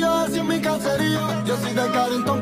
caserío, así es mi caserío. Yo soy de Carrington,